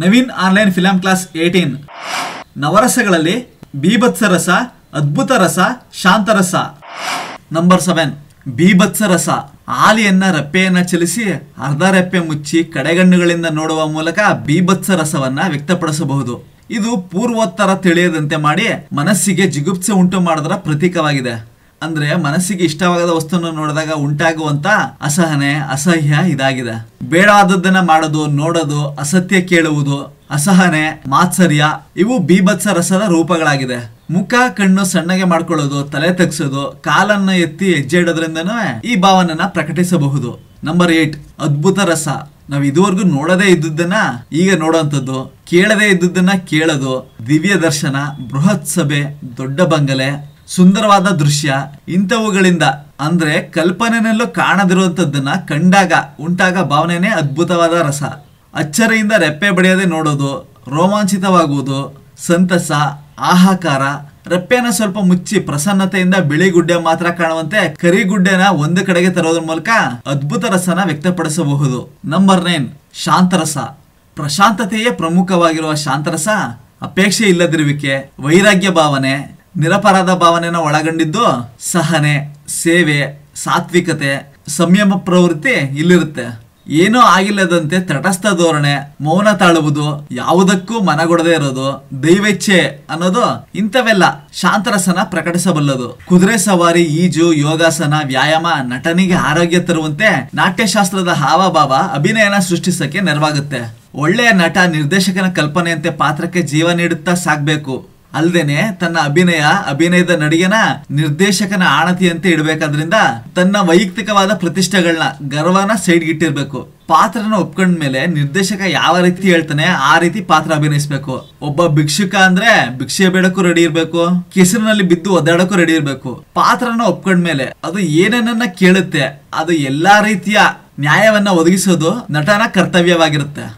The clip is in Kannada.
Naveen online film class eighteen ನವರಸಗಳಲ್ಲಿ ಬೀಭತ್ಸ ರಸ, ಅದ್ಭುತ ರಸ ಶಾಂತರಸ ನಂಬರ್ ಸೆವೆನ್. ಬೀಭತ್ಸ ರಸ. ಆಲಿಯನ್ನ ರೆಪ್ಪೆಯನ್ನ ಚಲಿಸಿ ಅರ್ಧ ರೆಪ್ಪೆ ಮುಚ್ಚಿ ಕಡೆಗಣ್ಣುಗಳಿಂದ ನೋಡುವ ಮೂಲಕ ಬೀಭತ್ಸ ರಸವನ್ನ ವ್ಯಕ್ತಪಡಿಸಬಹುದು. ಇದು ಪೂರ್ವೋತ್ತರ ತಿಳಿಯದಂತೆ ಮಾಡಿ ಮನಸ್ಸಿಗೆ ಜಿಗುಪ್ಸೆ ಉಂಟು ಮಾಡೋದರ ಪ್ರತೀಕವಾಗಿದೆ. ಅಂದ್ರೆ ಮನಸ್ಸಿಗೆ ಇಷ್ಟವಾಗದ ವಸ್ತುವನ್ನು ನೋಡಿದಾಗ ಉಂಟಾಗುವಂತ ಅಸಹನೆ, ಅಸಹ್ಯ ಇದಾಗಿದೆ. ಬೇಡವಾದದ್ದನ್ನ ಮಾಡೋದು, ನೋಡೋದು, ಅಸತ್ಯ ಕೇಳುವುದು, ಅಸಹನೆ, ಮಾತ್ಸರ್ಯ, ಇವು ಬೀಭತ್ಸ ರಸದ ರೂಪಗಳಾಗಿದೆ. ಮುಖ, ಕಣ್ಣು ಸಣ್ಣಗೆ ಮಾಡ್ಕೊಳ್ಳೋದು, ತಲೆ ತಗ್ಸೋದು, ಕಾಲನ್ನ ಎತ್ತಿ ಹೆಜ್ಜೆ ಇಡೋದ್ರಿಂದನೂ ಈ ಭಾವನೆನ ಪ್ರಕಟಿಸಬಹುದು. ನಂಬರ್ ಏಟ್ ಅದ್ಭುತ ರಸ. ನಾವು ಇದುವರೆಗೂ ನೋಡದೇ ಇದ್ದುದನ್ನ ಈಗ ನೋಡೋಂಥದ್ದು, ಕೇಳದೇ ಇದ್ದುದನ್ನ ಕೇಳೋದು, ದಿವ್ಯ ದರ್ಶನ, ಬೃಹತ್ ಸಭೆ, ದೊಡ್ಡ ಬಂಗಲೆ ಸುಂದರವಾದ ದೃಶ್ಯ ಇಂಥವುಗಳಿಂದ. ಅಂದ್ರೆ ಕಲ್ಪನೆಯಲ್ಲೂ ಕಾಣದಿರುವಂತದ್ದನ್ನ ಕಂಡಾಗ, ಉಂಟಾಗ ಭಾವನೆನೇ ಅದ್ಭುತವಾದ ರಸ. ಅಚ್ಚರಿಯಿಂದ ರೆಪ್ಪೆ ಬಡಿಯದೆ ನೋಡೋದು, ರೋಮಾಂಚಿತವಾಗುವುದು, ಸಂತಸ, ಆಹಾಕಾರ. ರೆಪ್ಪೆನ ಸ್ವಲ್ಪ ಮುಚ್ಚಿ ಪ್ರಸನ್ನತೆಯಿಂದ ಬಿಳಿ ಗುಡ್ಡೆ ಮಾತ್ರ ಕಾಣುವಂತೆ ಕರಿ ಗುಡ್ಡೆನ ಒಂದು ಕಡೆಗೆ ತರೋದ್ರ ಮೂಲಕ ಅದ್ಭುತ ರಸನ ವ್ಯಕ್ತಪಡಿಸಬಹುದು. ನಂಬರ್ ನೈನ್ ಶಾಂತರಸ ಪ್ರಶಾಂತತೆಯೇ ಪ್ರಮುಖವಾಗಿರುವ ಶಾಂತರಸ ಅಪೇಕ್ಷೆ ಇಲ್ಲದಿರುವಿಕೆ ವೈರಾಗ್ಯ ಭಾವನೆ ನಿರಪರಾಧ ಭಾವನೆನ ಒಳಗೊಂಡಿದ್ದು ಸಹನೆ, ಸೇವೆ, ಸಾತ್ವಿಕತೆ, ಸಂಯಮ ಪ್ರವೃತ್ತಿ ಇಲ್ಲಿರುತ್ತೆ. ಏನೂ ಆಗಿಲ್ಲದಂತೆ ತಟಸ್ಥ ಧೋರಣೆ, ಮೌನ ತಾಳುವುದು, ಯಾವುದಕ್ಕೂ ಮನಗೊಡದೇ ಇರೋದು, ದೈವೇಚ್ಛೆ ಅನ್ನೋದು ಇಂಥವೆಲ್ಲ ಶಾಂತರಸನ ಪ್ರಕಟಿಸಬಲ್ಲದು. ಕುದುರೆ ಸವಾರಿ, ಈಜು, ಯೋಗಾಸನ, ವ್ಯಾಯಾಮ, ನಟನಿಗೆ ಆರೋಗ್ಯ ತರುವಂತೆ ನಾಟ್ಯಶಾಸ್ತ್ರದ ಹಾವಭಾವ ಅಭಿನಯನ ಸೃಷ್ಟಿಸಕ್ಕೆ ನೆರವಾಗುತ್ತೆ. ಒಳ್ಳೆಯ ನಟ ನಿರ್ದೇಶಕನ ಕಲ್ಪನೆಯಂತೆ ಪಾತ್ರಕ್ಕೆ ಜೀವ ನೀಡುತ್ತಾ ಸಾಗ್ಬೇಕು. ಅಲ್ದೇನೆ ತನ್ನ ಅಭಿನಯ, ಅಭಿನಯದ ನಡಿಗೆನ ನಿರ್ದೇಶಕನ ಆಣತಿಯಂತೆ ಇಡಬೇಕಾದ್ರಿಂದ ತನ್ನ ವೈಯಕ್ತಿಕವಾದ ಪ್ರತಿಷ್ಠೆಗಳನ್ನ ಗರ್ವನ ಸೈಡ್ಗಿಟ್ಟಿರ್ಬೇಕು. ಪಾತ್ರನ ಒಪ್ಕೊಂಡ್ಮೇಲೆ ನಿರ್ದೇಶಕ ಯಾವ ರೀತಿ ಹೇಳ್ತಾನೆ ಆ ರೀತಿ ಪಾತ್ರ ಅಭಿನಯಿಸ್ಬೇಕು. ಒಬ್ಬ ಭಿಕ್ಷುಕ ಅಂದ್ರೆ ಭಿಕ್ಷೆ ಬೇಡಕ್ಕೂ ರೆಡಿ ಇರ್ಬೇಕು, ಕೆಸರಿನಲ್ಲಿ ಬಿದ್ದು ಒದ್ದಾಡಕ್ಕೂ ರೆಡಿ ಇರ್ಬೇಕು. ಪಾತ್ರನ ಒಪ್ಕೊಂಡ್ಮೇಲೆ ಅದು ಏನೇನನ್ನ ಕೇಳುತ್ತೆ, ಅದು ಎಲ್ಲಾ ರೀತಿಯ ನ್ಯಾಯವನ್ನ ಒದಗಿಸೋದು ನಟನ ಕರ್ತವ್ಯವಾಗಿರುತ್ತೆ.